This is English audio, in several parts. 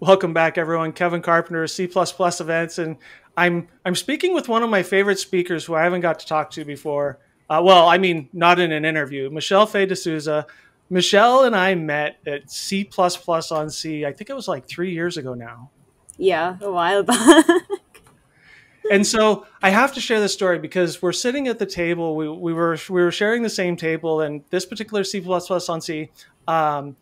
Welcome back, everyone. Kevin Carpenter, C++ Events, and I'm I'm speaking with one of my favorite speakers who I haven't got to talk to before. Uh, well, I mean, not in an interview. Michelle Fae D'Souza. Michelle and I met at C on C. I think it was like three years ago now. Yeah, a while back. and so I have to share this story because we're sitting at the table. We, we were we were sharing the same table, and this particular C on C. Um,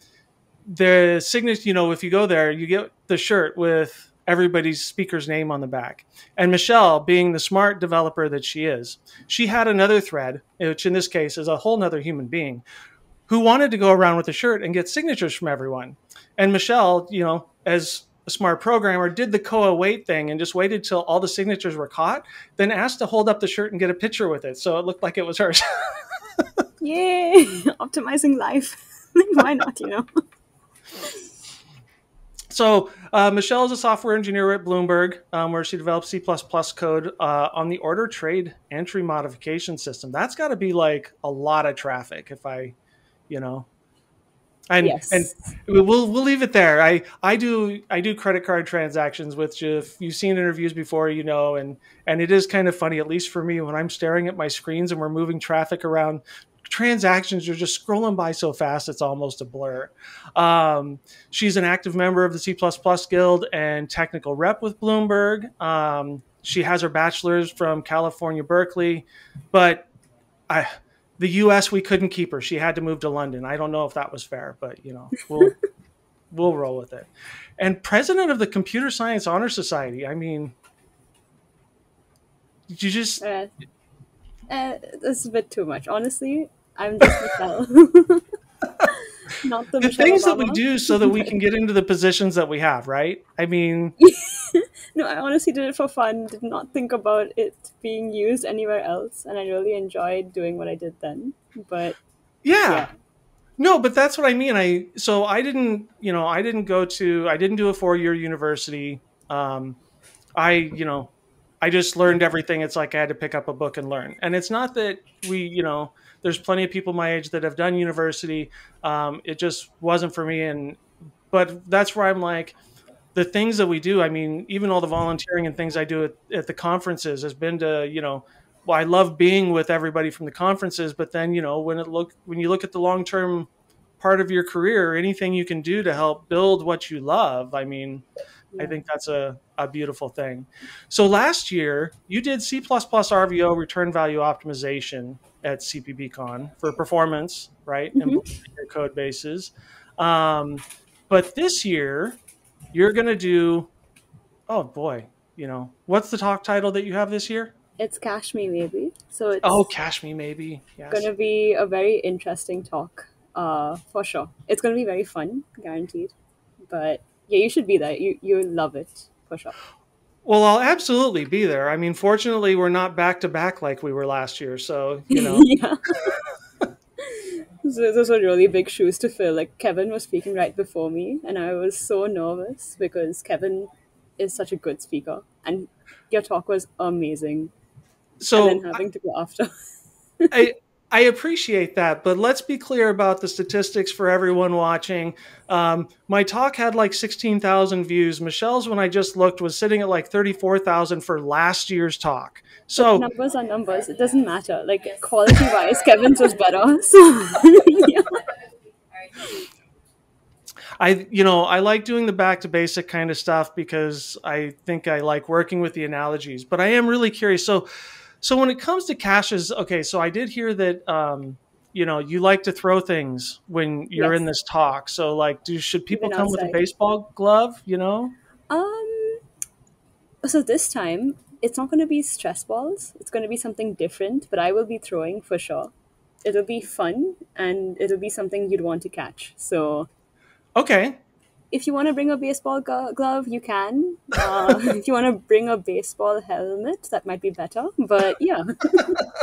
the signature, you know, if you go there, you get the shirt with everybody's speaker's name on the back. And Michelle, being the smart developer that she is, she had another thread, which in this case is a whole nother human being, who wanted to go around with the shirt and get signatures from everyone. And Michelle, you know, as a smart programmer, did the co_await thing and just waited till all the signatures were caught, then asked to hold up the shirt and get a picture with it. So it looked like it was hers. Yay! Optimizing life. Why not, you know? So uh, Michelle is a software engineer at Bloomberg, um, where she develops C++ code uh, on the order trade entry modification system. That's got to be like a lot of traffic, if I, you know, and yes. and we'll we'll leave it there. I I do I do credit card transactions, which if you've seen interviews before, you know, and and it is kind of funny, at least for me, when I'm staring at my screens and we're moving traffic around transactions are just scrolling by so fast it's almost a blur. Um, she's an active member of the C Guild and technical rep with Bloomberg. Um, she has her bachelor's from California, Berkeley, but I, the U.S. we couldn't keep her. She had to move to London. I don't know if that was fair, but you know we'll we'll roll with it. And president of the Computer Science Honor Society. I mean, you just? Uh, uh, that's a bit too much, honestly. I'm just Michelle. Not the, the things Obama. that we do so that we can get into the positions that we have, right? I mean, no, I honestly did it for fun. Did not think about it being used anywhere else, and I really enjoyed doing what I did then. But yeah. yeah. No, but that's what I mean. I so I didn't, you know, I didn't go to, I didn't do a four year university. Um, I, you know, I just learned everything. It's like I had to pick up a book and learn. And it's not that we, you know, there's plenty of people my age that have done university. Um, it just wasn't for me. And but that's where I'm like, the things that we do. I mean, even all the volunteering and things I do at, at the conferences has been to, you know, well, I love being with everybody from the conferences. But then, you know, when it look when you look at the long term part of your career, anything you can do to help build what you love. I mean, yeah. I think that's a, a beautiful thing. So last year, you did C RVO return value optimization at CppCon for performance, right? Mm-hmm. And your code bases. Um, but this year, you're going to do, oh boy, you know, what's the talk title that you have this year? It's Cache Me Maybe. So it's oh, Cache Me Maybe. Yes. Going to be a very interesting talk, uh, for sure. It's going to be very fun, guaranteed. But yeah, you should be there. You you love it for sure. Well, I'll absolutely be there. I mean, fortunately, we're not back to back like we were last year, so you know. yeah. those were really big shoes to fill. Like Kevin was speaking right before me, and I was so nervous because Kevin is such a good speaker, and your talk was amazing. So and then having I, to go after. I I appreciate that, but let's be clear about the statistics for everyone watching. Um, my talk had like 16,000 views. Michelle's, when I just looked, was sitting at like 34,000 for last year's talk. So but numbers are numbers. It doesn't matter. Like quality wise, Kevin's was better. So yeah. I, you know, I like doing the back to basic kind of stuff because I think I like working with the analogies. But I am really curious. So so when it comes to caches, okay, so I did hear that um, you know you like to throw things when you're yes. in this talk. So like, do should people Even come outside. with a baseball glove? You know. Um. So this time it's not going to be stress balls. It's going to be something different, but I will be throwing for sure. It'll be fun and it'll be something you'd want to catch. So. Okay if you want to bring a baseball go- glove, you can. Uh, if you want to bring a baseball helmet, that might be better. But yeah.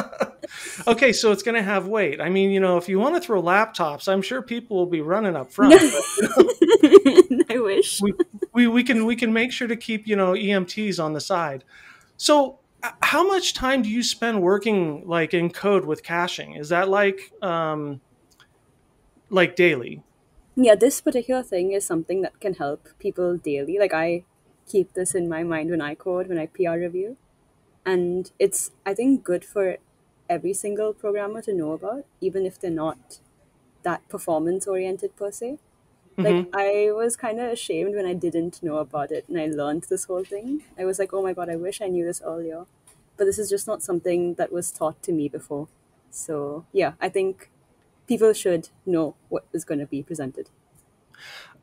okay, so it's going to have weight. I mean, you know, if you want to throw laptops, I'm sure people will be running up front. but, you know, I wish we, we we can we can make sure to keep you know EMTs on the side. So, how much time do you spend working like in code with caching? Is that like um, like daily? Yeah, this particular thing is something that can help people daily. Like I keep this in my mind when I code, when I PR review. And it's I think good for every single programmer to know about, even if they're not that performance oriented per se. Like Mhm. I was kind of ashamed when I didn't know about it and I learned this whole thing. I was like, "Oh my god, I wish I knew this earlier." But this is just not something that was taught to me before. So, yeah, I think people should know what is going to be presented.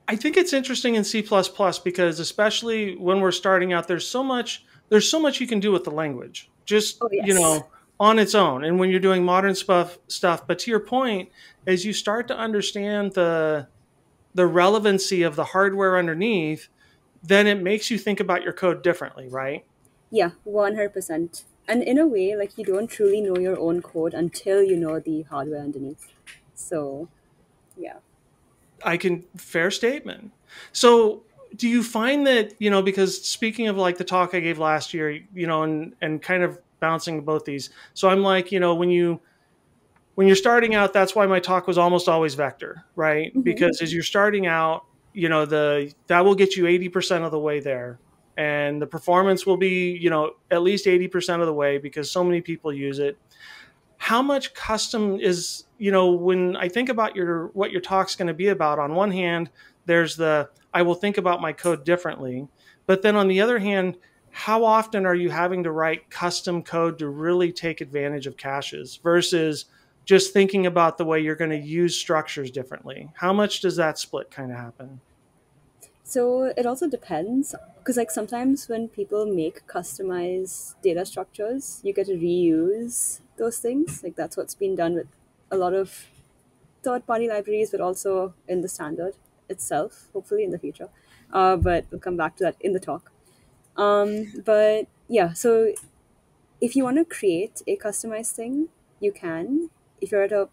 I think it's interesting in C++ because especially when we're starting out, there's so much there's so much you can do with the language, just Oh, you know, on its own. And when you're doing modern stuff, stuff. But to your point, as you start to understand the the relevancy of the hardware underneath, then it makes you think about your code differently, right? Yeah, 100%. And in a way, like you don't truly know your own code until you know the hardware underneath. So, yeah. I can fair statement. So do you find that, you know, because speaking of like the talk I gave last year, you know, and and kind of bouncing both these. So I'm like, you know, when you when you're starting out, that's why my talk was almost always vector, right? Mhm. Because as you're starting out, you know, the that will get you 80% of the way there. And the performance will be, you know, at least 80% of the way because so many people use it. How much custom is you know when i think about your what your talk's going to be about on one hand there's the i will think about my code differently but then on the other hand how often are you having to write custom code to really take advantage of caches versus just thinking about the way you're going to use structures differently? How much does that split kind of happen So it also depends because like sometimes when people make customized data structures, you get to reuse those things. Like that's what's been done with a lot of third-party libraries, but also in the standard itself, hopefully in the future. Uh, but we'll come back to that in the talk. Um, but yeah, so if you want to create a customized thing, you can. If you're at a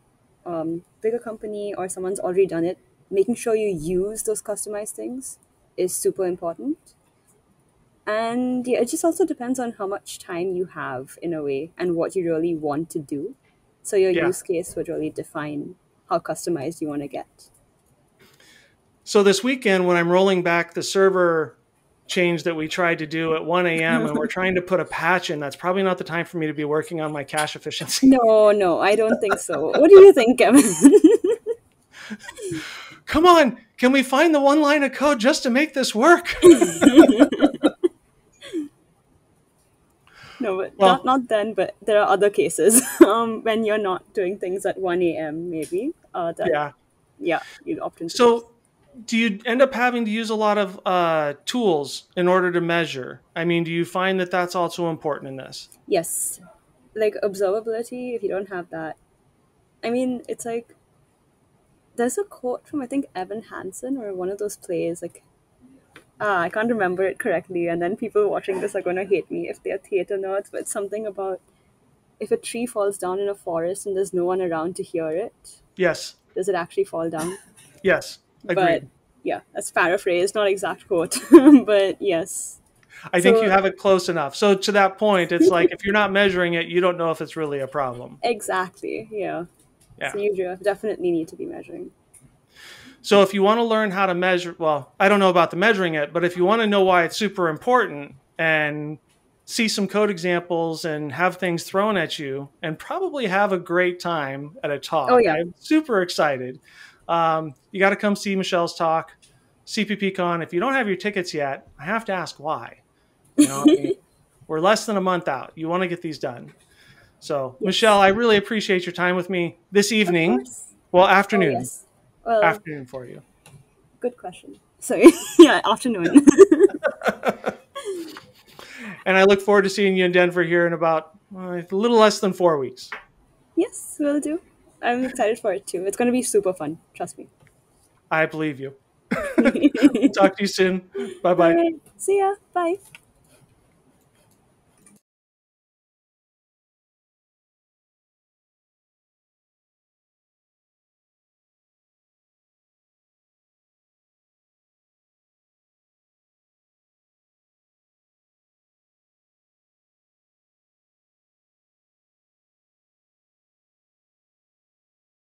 um, bigger company or someone's already done it, making sure you use those customized things is super important. And yeah, it just also depends on how much time you have in a way and what you really want to do. So your Yeah. use case would really define how customized you want to get. So this weekend, when I'm rolling back the server change that we tried to do at 1 a.m. and we're trying to put a patch in, that's probably not the time for me to be working on my cache efficiency. No, no, I don't think so. What do you think, Kevin? Come on, can we find the one line of code just to make this work? no, but Well- not not then. But there are other cases um, when you're not doing things at one a.m. Maybe. Uh, that, yeah. yeah, you'd opt into. So, do you end up having to use a lot of uh, tools in order to measure? I mean, do you find that that's also important in this? Yes. Like observability, if you don't have that, I mean, it's like there's a quote from I think Evan Hansen or one of those plays, like ah, I can't remember it correctly, and then people watching this are gonna hate me if they're theater nerds, but it's something about if a tree falls down in a forest and there's no one around to hear it, Yes. does it actually fall down? Yes. Agreed. But yeah, that's paraphrased, not exact quote. but yes. I think you have it close enough. So to that point, it's like if you're not measuring it, you don't know if it's really a problem. Exactly. Yeah. Yeah. So you do- definitely need to be measuring. So if you want to learn how to measure, well, I don't know about the measuring it, but if you want to know why it's super important and see some code examples and have things thrown at you and probably have a great time at a talk. Oh, yeah. I'm super excited. Um, you got to come see Michelle's talk, CPPCon. If you don't have your tickets yet, I have to ask why. You know, we're less than a month out. You want to get these done. So, Michelle, I really appreciate your time with me this evening. Well, Oh, afternoon. yes. Well, Afternoon for you. good question. Sorry. yeah, afternoon. And I look forward to seeing you in Denver here in about uh, a little less than four weeks. yes, will do. I'm excited for it too. It's going to be super fun. Trust me. I believe you. Talk to you soon. Bye bye. Right. See ya. Bye.